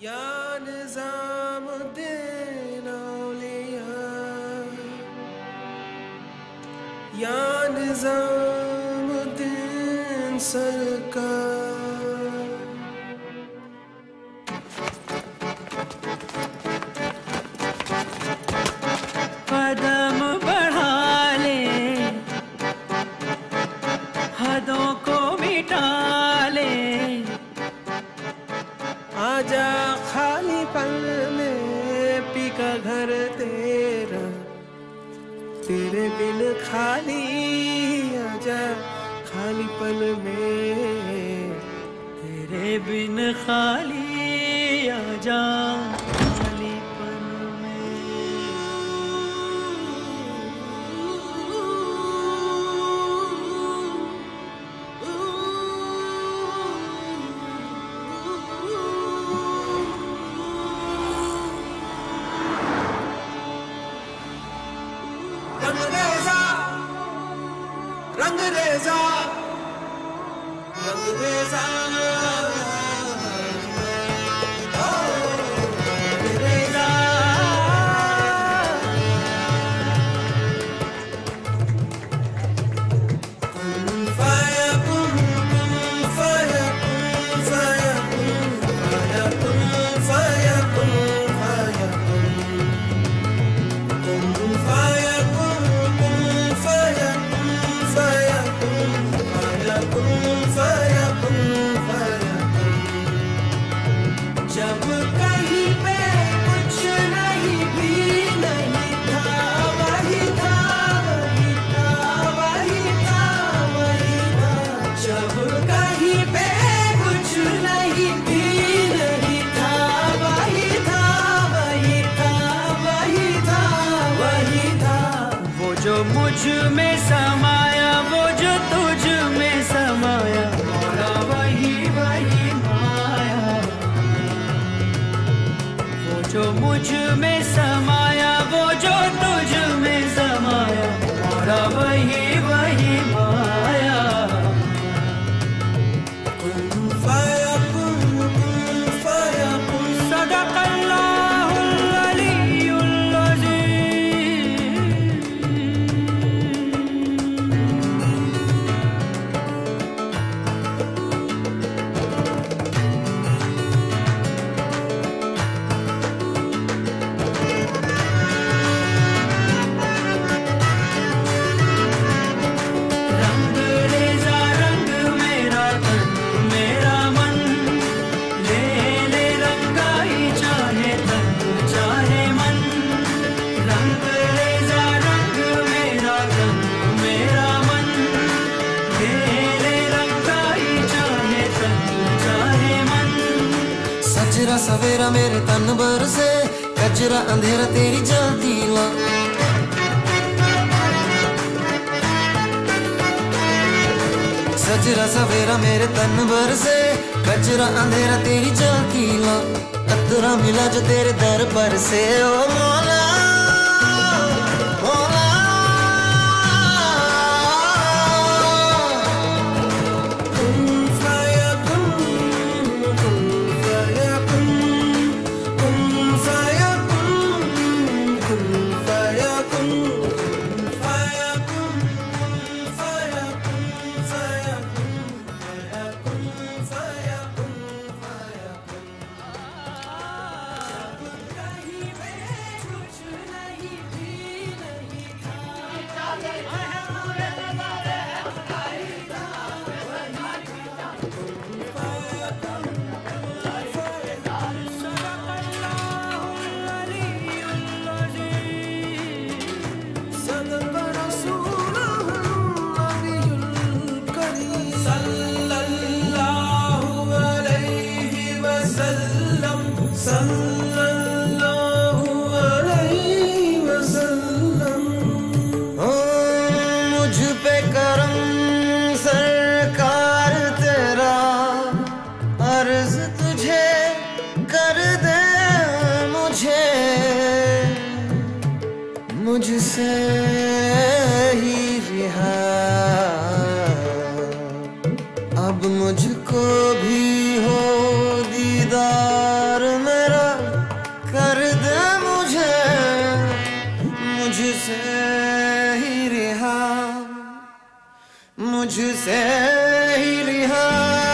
Ya Nizamuddin Awliya Ya Nizamuddin Sarkar घर तेरा तेरे बिन खाली आजा खाली पल में तेरे बिन खाली आजा always our मुझमें समाया, वो जो तुझ में समाया। वही वही माया। वो जो मुझमें समाया, वो जो तुझ में समाया। मौला वही वही माया। सवेरा मेरे तन बरसे कचरा अंधेरा तेरी जलती ला सजरा सवेरा मेरे तन बरसे कचरा अंधेरा तेरी जलती ला कतरा मिला जो तेरे दर पर से ओ मुझसे ही रिहा। अब मुझको भी हो दीदार मेरा, कर दे मुझे, मुझसे ही रिहा। मुझसे ही रिहा।